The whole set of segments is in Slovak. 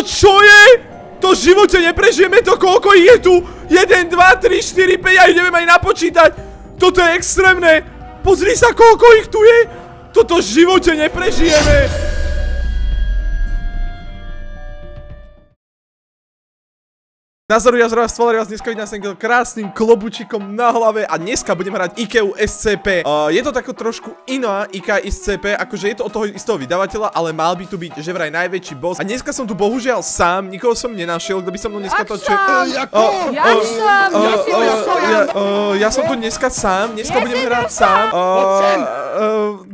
Čo je? To v živote neprežijeme to, koľko je tu? 1, 2, 3, 4, 5, ja neviem aj napočítať. Toto je extrémne. Pozri sa, koľko ich tu je. Toto v živote neprežijeme. Nazoru ja zrovna stvolali vás dneska vidím s krásnym klobučikom na hlave a dneska budem hrať IKEA SCP. Uh, je to tako trošku iná IKEA SCP, akože je to od toho istého vydavateľa, ale mal by tu byť že vraj najväčší boss. A dneska som tu bohužiaľ sám, nikoho som nenašiel, kto by som mnou dneska točil. Ja som! Ja som tu dneska sám, dneska budem hrať sám.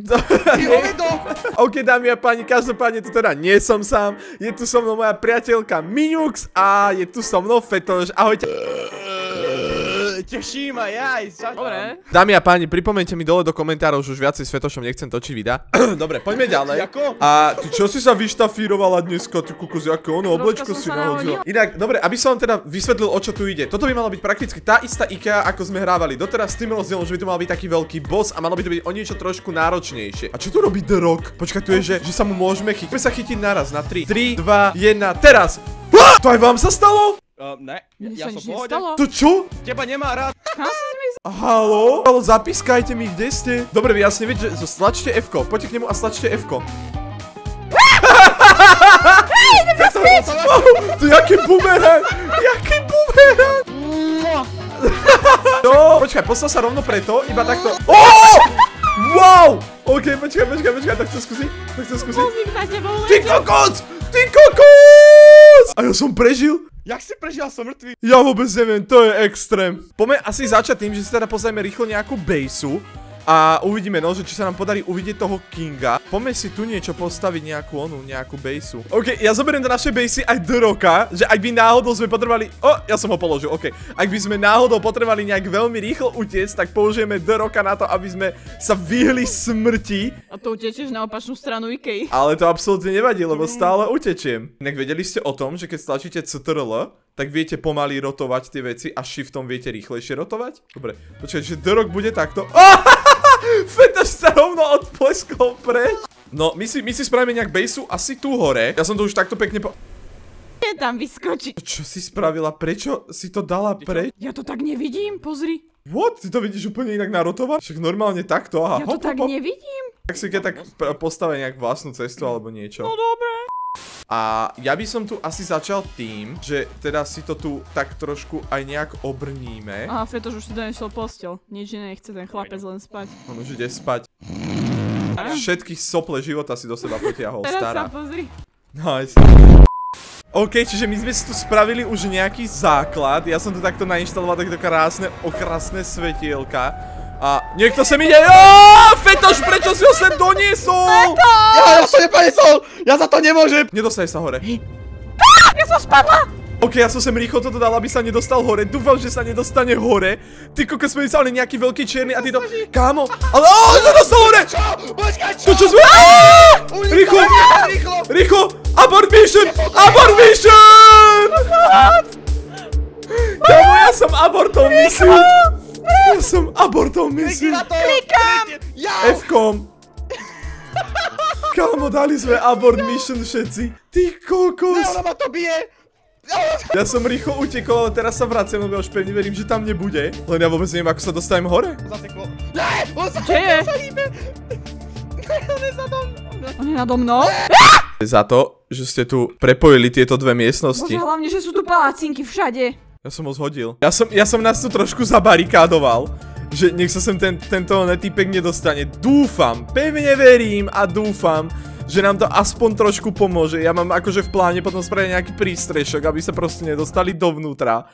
OK, dámy a páni, každopádne tu teda nie som sám. Je tu so mnou moja priateľka Minux a je tu so mnou Fetoš, ahojte. Teší ma, jaj, Dobre. Dámy a páni, pripomeňte mi dole do komentárov, že už viacej s Fetošom nechcem točiť videa. Dobre, poďme ďalej. Jako? A ty čo si sa vyštafírovala dneska, ty kukos, aké ono oblečko si nahodila. Inak, dobre, aby som vám teda vysvetlil, o čo tu ide. Toto by malo byť prakticky tá istá IKEA, ako sme hrávali doteraz, s tým rozdielom, že by to mal byť taký veľký boss a malo by to byť o niečo trošku náročnejšie. A čo tu robí The Rock? Počkaj, tu je, že, že sa mu môžeme chytiť. Poďme sa chytiť naraz na 3. 3, 2, 1, teraz! To aj vám sa stalo? Uh, ne, Mne ja sa som nič v pohode. To čo? Teba nemá rád. Halo? Halo, zapískajte mi, kde ste? Dobre, vy jasne viete, že stlačte F-ko. Poďte k nemu a stlačte F-ko. To je jaký bumerang! Jaký bumerang! No, počkaj, postav sa rovno preto, iba takto. Oh! Wow! OK, počkaj, počkaj, počkaj, tak chcem skúsiť, tak za tebou Ty kokos! Ty kokos! A ja som prežil? Jak si prežil, som mŕtvý. Ja vôbec neviem, to je extrém. Poďme asi začať tým, že si teda pozrieme rýchlo nejakú baseu a uvidíme no, že či sa nám podarí uvidieť toho Kinga. Poďme si tu niečo postaviť, nejakú onu, nejakú baseu. OK, ja zoberiem do našej basey aj do roka, že ak by náhodou sme potrebovali... O, ja som ho položil, OK. Ak by sme náhodou potrebovali nejak veľmi rýchlo utiecť, tak použijeme do roka na to, aby sme sa vyhli smrti. A to utečieš na opačnú stranu Ikei. Ale to absolútne nevadí, lebo stále utečiem. Inak vedeli ste o tom, že keď stlačíte CTRL, tak viete pomaly rotovať tie veci a shiftom viete rýchlejšie rotovať? Dobre, počkaj, že The Rock bude takto. Fetaš sa rovno odpleskol preč. No, my si, my si spravíme nejak baseu asi tu hore. Ja som to už takto pekne po... Je tam vyskočiť. Čo si spravila? Prečo si to dala preč? Ja to tak nevidím, pozri. What? Ty to vidíš úplne inak narotovať? Však normálne takto, aha. Ja to hop, tak hop, hop. nevidím. Tak si keď tak p- postavia nejak vlastnú cestu alebo niečo. No dobre. A ja by som tu asi začal tým, že teda si to tu tak trošku aj nejak obrníme. Aha, Fetoš už si donesol postel. Nič iné nechce ten chlapec len spať. On už ide spať. Všetky sople života si do seba potiahol, Teraz sa stará. pozri. Nice. OK, čiže my sme si tu spravili už nejaký základ. Ja som tu takto nainštaloval takéto krásne, okrasné svetielka. A niekto sem ide. Aaaa, Fetoš, prečo si ho sem doniesol? Ja, ja som nepanesol. Ja za to nemôžem. Nedostane sa hore. Ja som spadla! OK, ja som sem rýchlo toto dal, aby sa nedostal hore. Dúfam, že sa nedostane hore. Ty kokos sme mysleli nejaký veľký čierny a ty to... Kámo, ale oh, sa dostal hore! Čo? Počkaj, čo? To čo sme... Rýchlo! Rýchlo. Abort mission! Abort mission! Kámo, ja som abortol misiu! Ja som abortol misiu! Klikám. F-kom! Kámo, dali sme abort mission všetci. Ty Ne, kokos! ona ma to bije. Ja som rýchlo utekol, ale teraz sa vraciam, lebo ja už pevne verím, že tam nebude. Len ja vôbec neviem, ako sa dostanem hore. Zaseklo. Ne, on sa, Čo je? on sa hýbe. On je za dom. On je nado mnou. Za to, že ste tu prepojili tieto dve miestnosti. Bože, hlavne, že sú tu palacinky všade. Ja som ho zhodil. Ja som, ja som nás tu trošku zabarikádoval. Že nech sa sem ten, tento netýpek nedostane. Dúfam, pevne verím a dúfam, že nám to aspoň trošku pomôže. Ja mám akože v pláne potom spraviť nejaký prístrešok, aby sa proste nedostali dovnútra.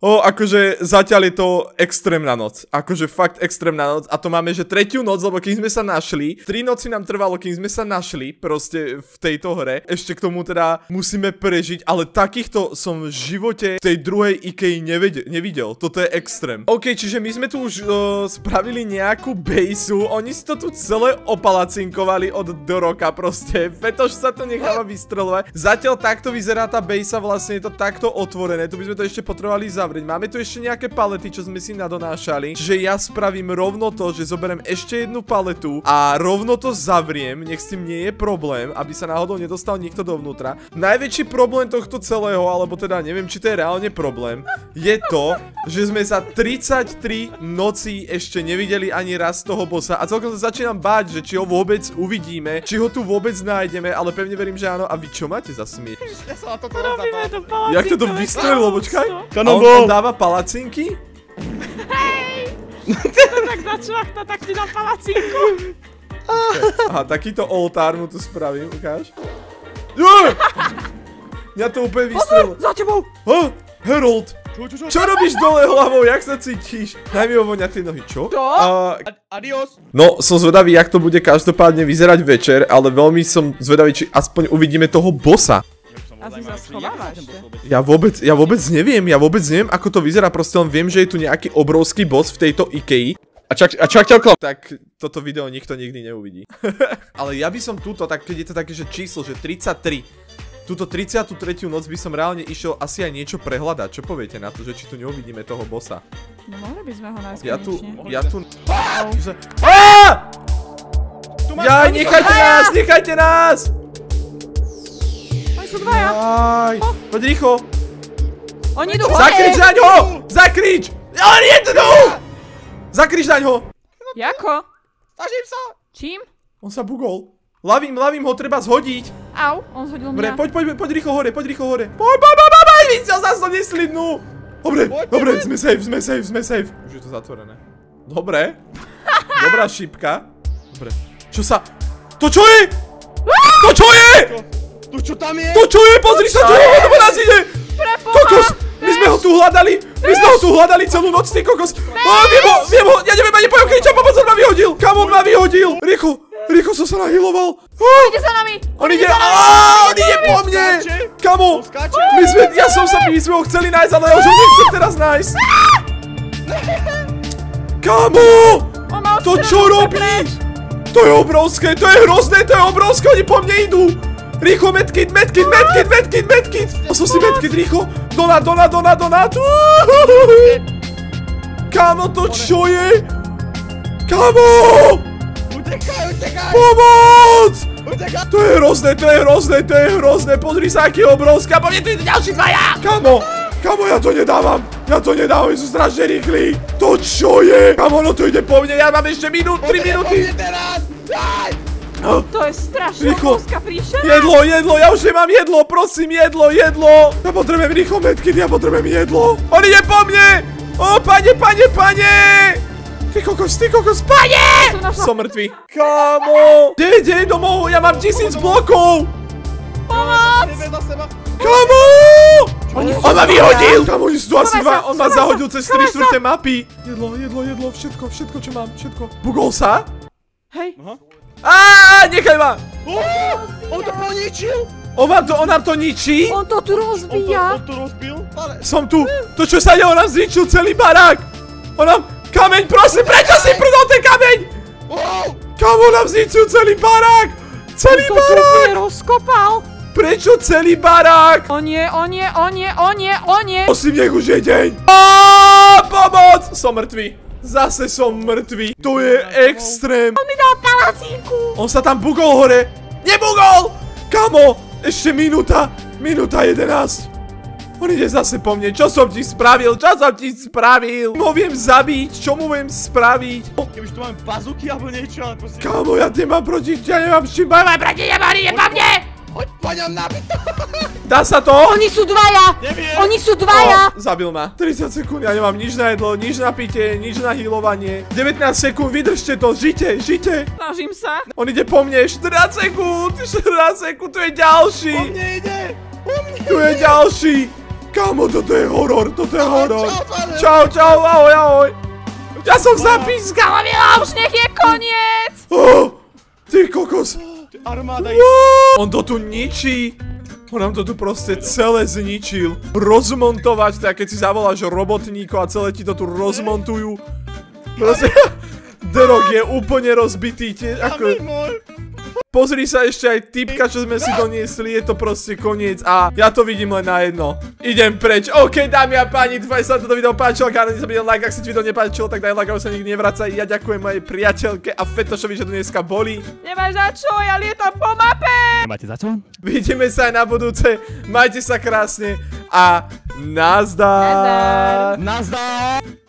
O, akože zatiaľ je to extrémna noc. Akože fakt extrémna noc. A to máme, že tretiu noc, lebo keď sme sa našli, tri noci nám trvalo, kým sme sa našli proste v tejto hre. Ešte k tomu teda musíme prežiť, ale takýchto som v živote tej druhej Ikei nevidel. Toto je extrém. OK, čiže my sme tu už uh, spravili nejakú baseu. Oni si to tu celé opalacinkovali od do roka proste. Fetoš sa to necháva vystrelovať. Zatiaľ takto vyzerá tá base vlastne je to takto otvorené. Tu by sme to ešte potrebovali zavrieť. Uzavrieť. Máme tu ešte nejaké palety, čo sme si nadonášali. Že ja spravím rovno to, že zoberiem ešte jednu paletu a rovno to zavriem, nech s tým nie je problém, aby sa náhodou nedostal nikto dovnútra. Najväčší problém tohto celého, alebo teda neviem, či to je reálne problém, je to, že sme za 33 nocí ešte nevideli ani raz toho bossa a celkom sa začínam báť, že či ho vôbec uvidíme, či ho tu vôbec nájdeme, ale pevne verím, že áno. A vy čo máte za smiech? Ja. Jak to to vystrelilo, počkaj? A dáva palacinky? Tak začvachta, tak ti dám palacinku. Aha, takýto oltár mu tu spravím, ukáž. Mňa to úplne vystrelilo. Za tebou. Ha, Harold, Čo, čo, čo? čo robíš dole hlavou, jak sa cítiš? Daj mi ovoňať tie nohy, čo? Čo? A- Adios. no, som zvedavý, jak to bude každopádne vyzerať večer, ale veľmi som zvedavý, či aspoň uvidíme toho bossa. Asi sa schovávaš. Ja vôbec, ja vôbec neviem, ja vôbec neviem, ako to vyzerá, proste len viem, že je tu nejaký obrovský boss v tejto Ikei. A čak, a čak ťa. Tak toto video nikto nikdy neuvidí. ale ja by som túto, tak keď je to také, že číslo, že 33, túto 33. noc by som reálne išiel asi aj niečo prehľadať. Čo poviete na to, že či tu neuvidíme toho bossa? No mohli by sme ho nájsť Ja tu, ja tu... Pani- nechajte nás, nechajte nás! Sú dvaja. Aj, poď rýchlo. Oni idú hore. Zakrič na ňo! Zakrič! On je tu! Zakrič na ňo! Jako? Snažím sa. Čím? On sa bugol. Lavím, lavím ho, treba zhodiť. Au, on zhodil Dobre, mňa. poď, poď, poď rýchlo hore, poď rýchlo hore. Poď, poď, poď, poď, poď, vidíte, zase to neslidnú. Dobre, dobre, sme safe, sme safe, sme safe. Už je to zatvorené. Dobre. Dobrá šipka. Dobre. Čo sa... To čo je? To čo je? Čo? Tu čo tam je? To čo je? Pozri sa, čo je? On po nás ide. Kokos, my sme ho tu hľadali, my sme ho tu hľadali celú noc, ty kokos. Á, viem ho, viem ho, ja neviem ani po kriča, pomoc, on ma vyhodil. Kam on ma vyhodil? Rýchlo, rýchlo som sa nahiloval. Ide za nami. On ide, á, on ide po mne. Kamo, my sme, ja som sa, my sme ho chceli nájsť, ale ja už ho nechcem teraz nájsť. Kamo, to čo robí? To je obrovské, to je hrozné, to je obrovské, oni po mne idú. Rýchlo, medkit, medkit, medkit, medkit, medkit. Som si medkit, rýchlo. Donát, donát, donát, donát. Kámo, to čo je? Kámo, Utekaj, utekaj. pomoc! Utekaj. To je hrozné, to je hrozné, to je hrozné, pozri sa, aký je obrovský, a po mne tu ďalší dvaja! Kamo, kamo, ja to nedávam, ja to nedávam, sú strašne rýchli. To čo je? Kamo, no to ide po mne, ja mám ešte minút, 3 Utekaj po minúty. mne teraz. Aj. To je strašne Rýchlo. obrovská príšera. Jedlo, jedlo, ja už nemám jedlo, prosím, jedlo, jedlo. Ja potrebujem rýchlo medkit, ja potrebujem jedlo. On ide po mne! O, pane, pane, pane! Ty kokos, ty kokos, pane! Som mŕtvý. Kamo! Kde, kde, domov, ja mám tisíc blokov! Pomoc! Sú On ma vyhodil! Kamo, oni sú tu asi dva, on ma zahodil cez 3 schovaj sa. štvrté mapy. Jedlo, jedlo, jedlo, všetko, všetko, čo mám, všetko. Bugol sa? Hej, Aha. Á, nechaj ma! Ó, On to poničil. On vám to, on nám to ničí? on to tu On to, rozbíja. on to rozbil. Ale... Som tu! To čo sa deje, on nám zničil celý barák! On nám... Kameň, prosím, prečo si prdol ten kameň? Kamo nám zničil celý barák! Celý To tu barák! úplne rozkopal. Prečo celý barák? On je, on je, on je, on je, on je. Prosím, nech už je deň! Aaaa, pomoc! Som mŕtvý. Zase som mŕtvý. To je extrém. On mi dal palacinku. On sa tam bugol hore. Nebugol! Kamo, ešte minúta. Minúta 11. On ide zase po mne. Čo som ti spravil? Čo som ti spravil? Mo viem zabiť? Čo mu viem spraviť? Kebyže tu máme bazuky alebo niečo, ale proste... Kámo, ja nemám proti, ja nemám s čím bojovať proti on ide po mne! Hoď po ňom to. Dá sa to? Oni sú dvaja. Neviem. Oni sú dvaja. O, zabil ma. 30 sekúnd, ja nemám nič na jedlo, nič na pitie, nič na healovanie. 19 sekúnd, vydržte to, žite, žite. Snažím sa. On ide po mne, 14 sekúnd, 14 sekúnd, tu je ďalší. Po mne ide. Po mne Tu je ďalší. Kámo, toto je horor, toto je horor. čau. Čau, čau, ahoj, ahoj. Ja som zapískal, Už nech je koniec. oh, Ty kokos. Armáda On to tu ničí. On nám to tu proste celé zničil. Rozmontovať, tak keď si zavoláš robotníkov a celé ti to tu rozmontujú. Proste, Derok je úplne rozbitý, tie, Ako... Pozri sa ešte aj typka, čo sme si doniesli, je to proste koniec a ja to vidím len na jedno. Idem preč. OK, dámy a páni, dúfam, sa toto video páčilo, káne nezabudni like, ak si ti video nepáčilo, tak daj like, aby sa nikdy nevracaj. Ja ďakujem mojej priateľke a Fetošovi, že tu dneska boli. Nemáš za čo, ja lietam po mape! Máte za čo? Vidíme sa aj na budúce, majte sa krásne a nazdar. Nazdar. Nazdar!